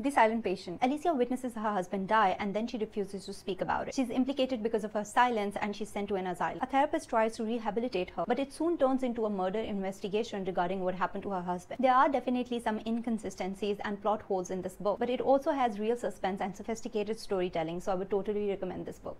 The Silent Patient. Alicia witnesses her husband die and then she refuses to speak about it. She's implicated because of her silence and she's sent to an asylum. A therapist tries to rehabilitate her, but it soon turns into a murder investigation regarding what happened to her husband. There are definitely some inconsistencies and plot holes in this book, but it also has real suspense and sophisticated storytelling, so I would totally recommend this book.